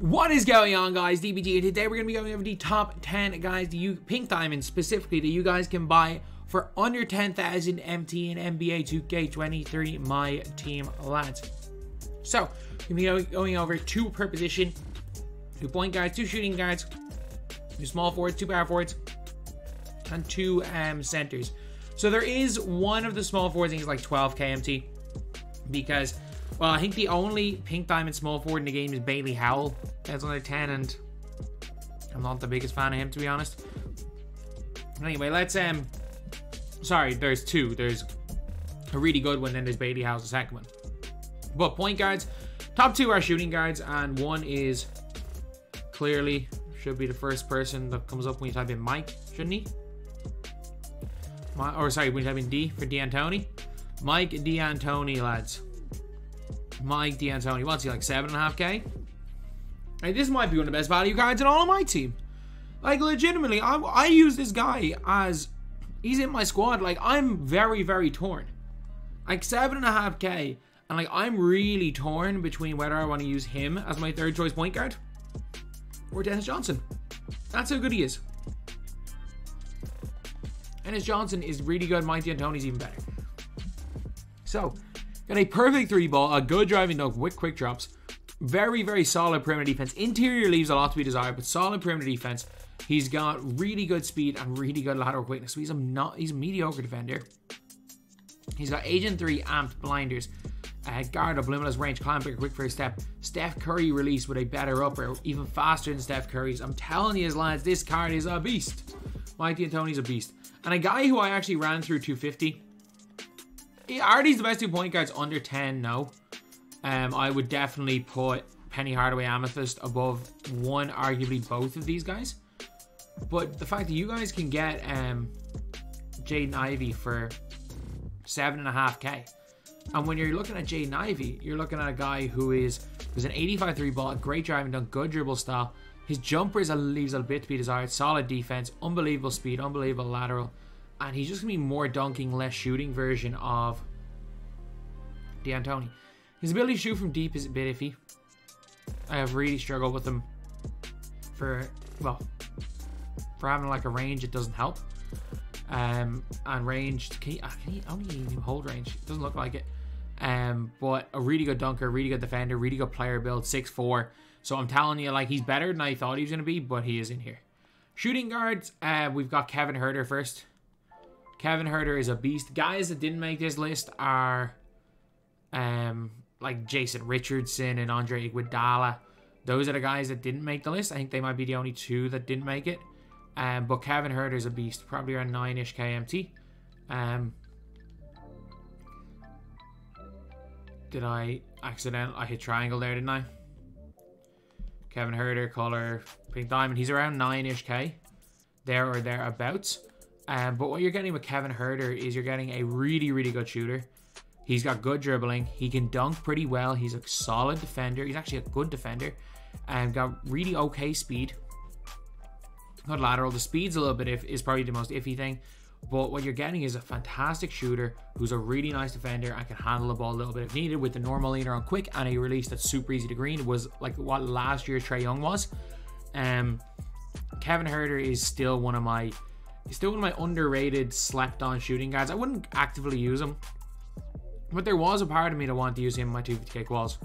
What is going on, guys? DBG, and today we're going to be going over the top 10 guys, the you pink diamonds specifically, that you guys can buy for under 10,000 MT in NBA 2K23, my team lads. So, we're going to be going over two per position, two point guards, two shooting guards, two small forwards, two power forwards, and two um, centers. So there is one of the small forwards, I think it's like 12 KMT, because well, I think the only pink diamond small forward in the game is Bailey Howell. That's under 10, and I'm not the biggest fan of him, to be honest. Anyway, let's, um, sorry, there's two. There's a really good one, then there's Bailey Howell's the second one. But point guards, top two are shooting guards, and one is clearly should be the first person that comes up when you type in Mike, shouldn't he? My, or sorry, when you type in D for D'Antoni. Mike D'Antoni, lads. Mike D'Antoni. What's he like? Seven and a half K? Hey, this might be one of the best value cards in all of my team. Like, legitimately, I, I use this guy as he's in my squad. Like, I'm very, very torn. Like, seven and a half K. And, like, I'm really torn between whether I want to use him as my third choice point guard or Dennis Johnson. That's how good he is. Dennis Johnson is really good. Mike D'Antoni's even better. So, Got a perfect three ball, a good driving dunk with quick drops. Very, very solid perimeter defense. Interior leaves a lot to be desired, but solid perimeter defense. He's got really good speed and really good lateral quickness. So he's a not he's a mediocre defender. He's got Agent 3 amped blinders. Uh, guard of limitless range, climb picker, quick first step. Steph Curry release with a better upper, even faster than Steph Curry's. I'm telling you, lads, this card is a beast. Mike D'Antoni's a beast. And a guy who I actually ran through 250 are these the best two point guards under 10? No. Um, I would definitely put Penny Hardaway Amethyst above one, arguably both of these guys. But the fact that you guys can get um, Jaden Ivey for seven and a half K. And when you're looking at Jaden Ivey, you're looking at a guy who is who's an 85 3 ball, great driving done, good dribble style. His jumper is a, leaves a bit to be desired. Solid defense, unbelievable speed, unbelievable lateral and he's just gonna be more dunking, less shooting version of D'Antoni. His ability to shoot from deep is a bit iffy. I have really struggled with him for well for having like a range. It doesn't help. Um, and range can he, can he only even hold range? It doesn't look like it. Um, but a really good dunker, really good defender, really good player build, six four. So I'm telling you, like he's better than I thought he was gonna be, but he is in here. Shooting guards, uh, we've got Kevin Huerter first. Kevin Huerter is a beast. Guys that didn't make this list are um like Jason Richardson and Andre Iguodala. Those are the guys that didn't make the list. I think they might be the only two that didn't make it. Um, but Kevin Huerter is a beast, probably around nine-ish KMT. Um, did I accident? I hit triangle there, didn't I? Kevin Huerter, color pink diamond. He's around nine-ish K, there or thereabouts. Um, but what you're getting with Kevin Huerter is you're getting a really, really good shooter. He's got good dribbling. He can dunk pretty well. He's a solid defender. He's actually a good defender. And got really okay speed. Good lateral. The speed's a little bit if is probably the most iffy thing. But what you're getting is a fantastic shooter who's a really nice defender and can handle the ball a little bit if needed with the normal leaner on quick and a release that's super easy to green. It was like what last year's Trae Young was. Um, Kevin Herder is still one of my He's still one of my underrated, slept on shooting guards. I wouldn't actively use him. But there was a part of me that wanted to use him in my 250k quals.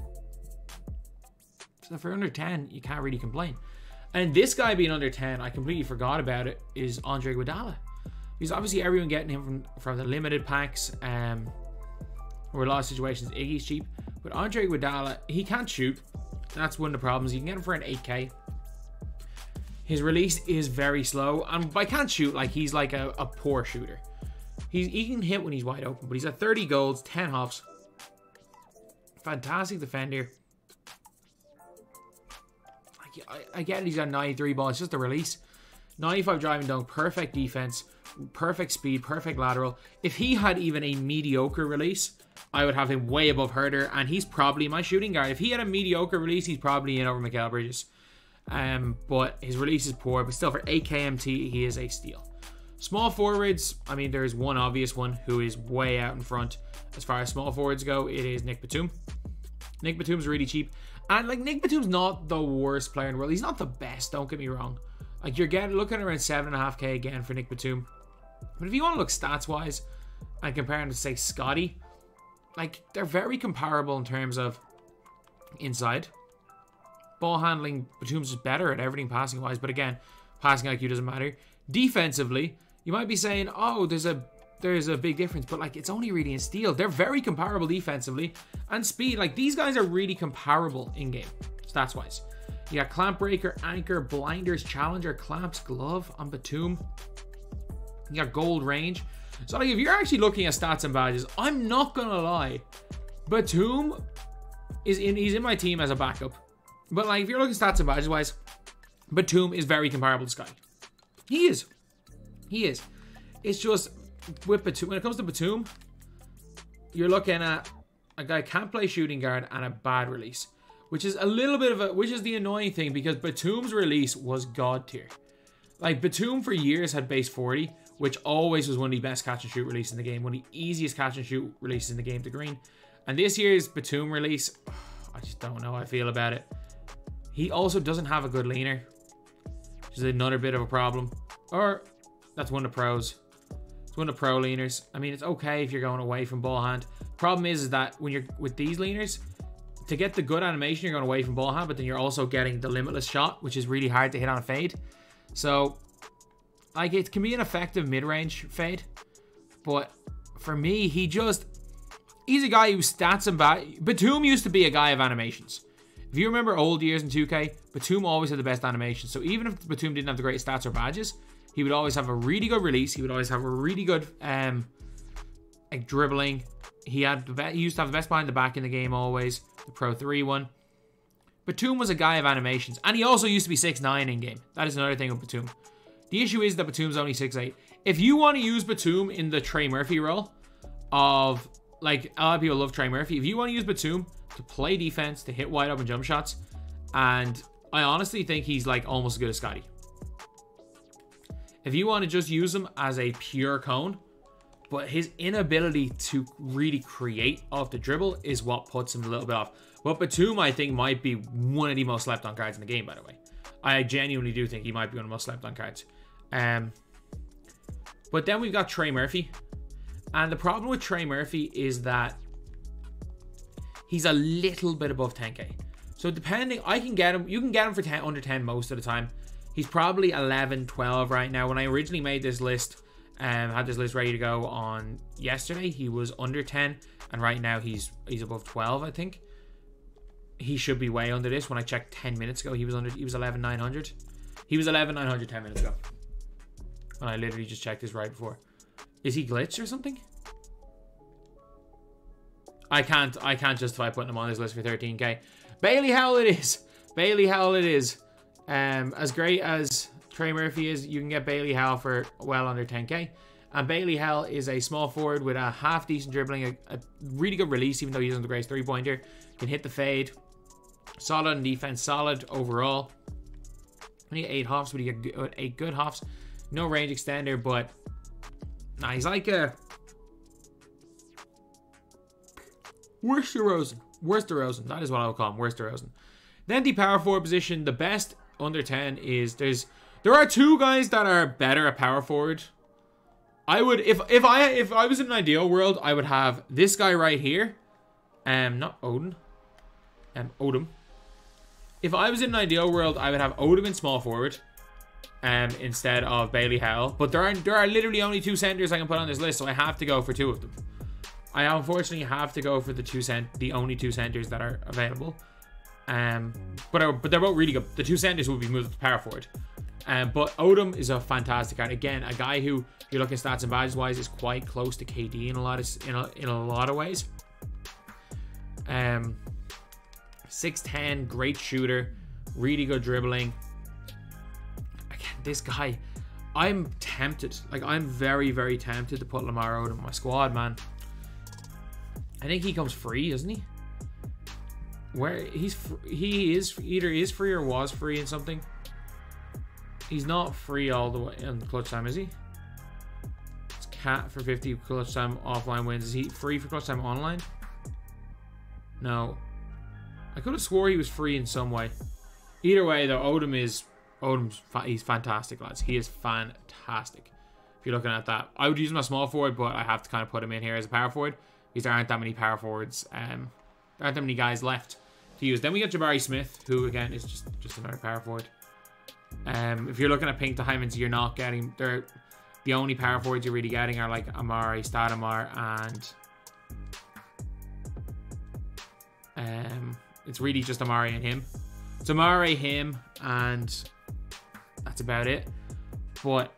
So for under 10, you can't really complain. And this guy being under 10, I completely forgot about it, is Andre Iguodala. Because obviously everyone getting him from, from the limited packs, um, or a lot of situations, Iggy's cheap. But Andre Iguodala, he can't shoot. That's one of the problems. You can get him for an 8k. His release is very slow. And I can't shoot, like he's like a, a poor shooter. He's, he can hit when he's wide open, but he's at 30 golds, 10 hops. Fantastic defender. I, I get it, he's got 93 ball. It's just a release. 95 driving dunk, perfect defense, perfect speed, perfect lateral. If he had even a mediocre release, I would have him way above Huerter, and he's probably my shooting guard. If he had a mediocre release, he's probably in over Mikal Bridges. Um, but his release is poor, but still for AKMT, he is a steal. Small forwards, I mean, there's one obvious one who is way out in front. As far as small forwards go, it is Nick Batum. Nick Batum's really cheap. And like Nick Batum's not the worst player in the world. He's not the best. Don't get me wrong. Like you're getting looking around seven and a half k again for Nick Batum. But if you want to look stats wise and compare him to say Scotty, like they're very comparable in terms of inside ball handling. Batum's is better at everything passing wise, but again, passing IQ doesn't matter. Defensively, you might be saying, "Oh, there's a there's a big difference," but like it's only really in steel. They're very comparable defensively and speed. Like these guys are really comparable in game stats wise. You got clamp breaker, anchor, blinders, challenger, clamps, glove on Batum. You got gold range. So like if you're actually looking at stats and badges, I'm not gonna lie, Batum is in he's in my team as a backup. But like if you're looking stats and badges wise, Batum is very comparable to Sky. He is. He is. It's just with Batum when it comes to Batum, you're looking at a guy can't play shooting guard and a bad release. Which is a little bit of a which is the annoying thing because Batum's release was god tier. Like Batum for years had base 40, which always was one of the best catch and shoot releases in the game, one of the easiest catch and shoot releases in the game to green. And this year's Batum release, I just don't know how I feel about it. He also doesn't have a good leaner, which is another bit of a problem. Or that's one of the pros. It's one of the pro leaners. I mean, it's okay if you're going away from ball hand. Problem is, is that when you're with these leaners, to get the good animation, you're going away from ball hand, but then you're also getting the limitless shot, which is really hard to hit on a fade. So, like, it can be an effective mid-range fade, but for me, he just he's a guy who stats and bat. Batum used to be a guy of animations. If you remember old years in 2K, Batum always had the best animations. So even if Batum didn't have the greatest stats or badges, he would always have a really good release. He would always have a really good um like dribbling. He had the he used to have the best behind the back in the game always. The Pro 3 one. Batum was a guy of animations, and he also used to be 6'9 in game. That is another thing with Batum. The issue is that Batum's only 6'8. If you want to use Batum in the Trey Murphy role of like a lot of people love Trey Murphy. If you want to use Batum to play defense, to hit wide open jump shots, and I honestly think he's like almost as good as Scotty. If you want to just use him as a pure cone, but his inability to really create off the dribble is what puts him a little bit off. But Batum, I think, might be one of the most slept on cards in the game, by the way. I genuinely do think he might be one of the most slept on cards. Um, but then we've got Trey Murphy. And the problem with Trey Murphy is that he's a little bit above 10k. So depending, I can get him, you can get him for 10, under 10 most of the time. He's probably 11, 12 right now. When I originally made this list, um, had this list ready to go on yesterday, he was under 10, and right now he's he's above 12, I think. He should be way under this. When I checked 10 minutes ago, he was under he was 11 900. He was 11 900 10 minutes ago. And I literally just checked this right before. Is he glitched or something? I can't I can't justify putting him on this list for 13k. Bailey Howell it is. Bailey Howell it is. Um, as great as Trey Murphy is, you can get Bailey Howell for well under 10k. And Bailey Howell is a small forward with a half decent dribbling, a, a really good release, even though he isn't the greatest three pointer. Can hit the fade. Solid in defense, solid overall. Only eight hops, but he got eight good hops. No range extender, but Nah, he's like a Worst DeRozan. That is what I would call him. Worst DeRozan. Then the power forward position, the best under 10 is there's there are two guys that are better at power forward. I would if if I if I was in an ideal world, I would have this guy right here. Um not Odin. Um Odom. If I was in an ideal world, I would have Odom in small forward um, instead of Bailey Howell. But there are there are literally only two centers I can put on this list, so I have to go for two of them. I unfortunately have to go for the two cent, the only two centers that are available. Um, but are, but they're both really good. The two centers will be moved to power forward. Um, but Odom is a fantastic card. Again, a guy who, if you look at stats and badges wise, is quite close to KD in a lot of in a, in a lot of ways. Um, six ten, great shooter, really good dribbling Again, this guy, I'm tempted. Like, I'm very, very tempted to put Lamar out in my squad, man. I think he comes free, doesn't he? Where he's he is either is free or was free in something. He's not free all the way in clutch time, is he? It's cat for 50 clutch time offline wins. Is he free for clutch time online? No. I could have swore he was free in some way. Either way, though, Odom is Odom's he's fantastic, lads. He is fantastic. If you're looking at that, I would use him as small forward, but I have to kind of put him in here as a power forward because there aren't that many power forwards. Um, there aren't that many guys left to use. Then we got Jabari Smith, who again is just just another power forward. Um, if you're looking at pink diamonds, you're not getting. They're the only power forwards you're really getting are like Amar'e, Stoudemire, and um, it's really just Amar'e and him. It's Amar'e, him, and that's about it. But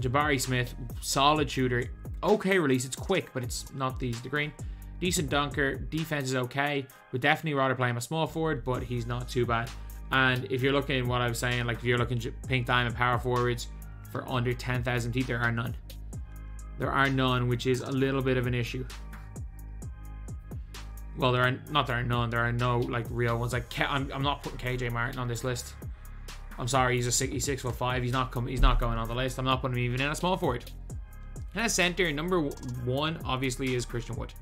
Jabari Smith, solid shooter. Okay release. It's quick, but it's not the, the green. Decent dunker. Defense is okay. Would definitely rather play him a small forward, but he's not too bad. And if you're looking what I was saying, like if you're looking pink diamond power forwards for under 10,000 teeth, there are none. There are none, which is a little bit of an issue. Well, there are not there are none. There are no like real ones. Like I'm, I'm not putting KJ Martin on this list. I'm sorry, he's a six, he's six foot five. He's not coming. He's not going on the list. I'm not putting him even in a small forward. And center, number one obviously is Christian Wood.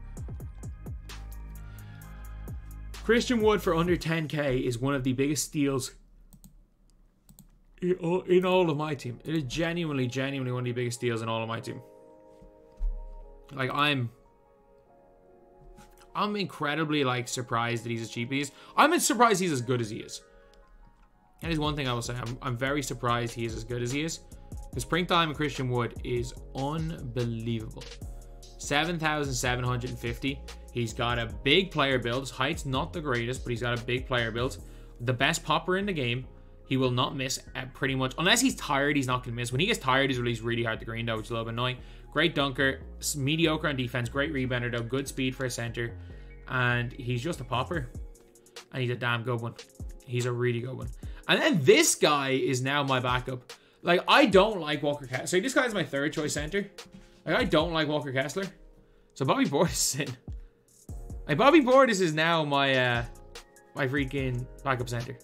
Christian Wood for under 10k is one of the biggest steals in all of my team. It is genuinely, genuinely one of the biggest steals in all of my team. Like I'm I'm incredibly like surprised that he's as cheap as he is. I'm surprised he's as good as he is. That is one thing I will say. I'm, I'm very surprised he is as good as he is. Because Springtime Christian Wood is unbelievable. 7,750. He's got a big player build. His height's not the greatest, but he's got a big player build. The best popper in the game. He will not miss at pretty much. Unless he's tired, he's not going to miss. When he gets tired, he's released really hard to green, though, which is a little bit annoying. Great dunker, mediocre on defense, great rebounder though, good speed for a center, and he's just a popper, and he's a damn good one. He's a really good one. And then this guy is now my backup. Like I don't like Walker Kessler. So this guy's my third choice center. Like I don't like Walker Kessler. So Bobby Portis is in. Like Bobby Portis is now my uh my freaking backup center.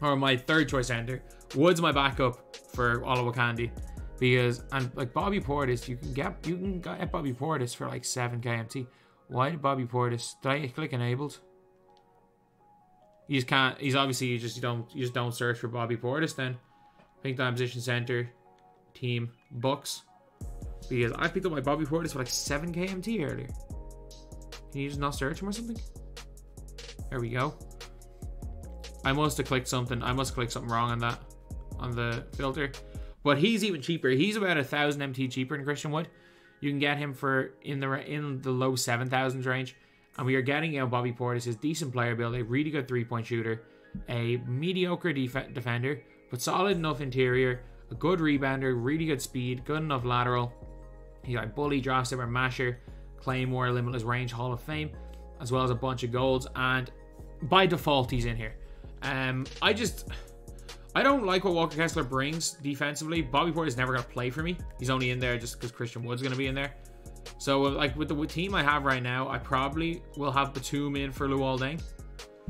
Or my third choice center. Wood's my backup for Oliver Candy because and like Bobby Portis, you can get you can get Bobby Portis for like seven KMT. Why did Bobby Portis? Did I click enabled? You just can't. He's obviously you just you don't you just don't search for Bobby Portis then. Pink Time Position Center, Team books, Because I picked up my Bobby Portis for like seven KMT earlier. Can you just not search him or something? There we go. I must have clicked something. I must clicked something wrong on that on the filter. But he's even cheaper. He's about a thousand MT cheaper than Christian Wood. You can get him for in the in the low seven thousands range. And we are getting out Bobby Portis, his decent player build, a really good three point shooter, a mediocre def- defender, but solid enough interior, a good rebounder, really good speed, good enough lateral. He got bully, drop stepper, masher, claymore, limitless range, Hall of Fame, as well as a bunch of golds. And by default, he's in here. Um, I just I don't like what Walker Kessler brings defensively. Bobby Portis is never going to play for me. He's only in there just because Christian Wood's going to be in there. So, uh, like, with the team I have right now, I probably will have Batum in for Luol Deng.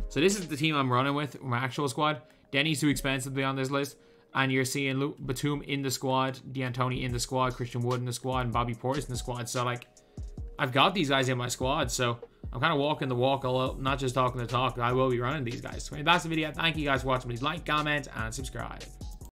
So, this is the team I'm running with, my actual squad. Denny's too expensive to be on this list. And you're seeing Lu Batum in the squad, D'Antoni in the squad, Christian Wood in the squad, and Bobby Portis in the squad. So, like, I've got these guys in my squad. So, I'm kind of walking the walk, not just talking the talk. I will be running these guys. So that's the video. Thank you guys for watching. Please like, comment, and subscribe.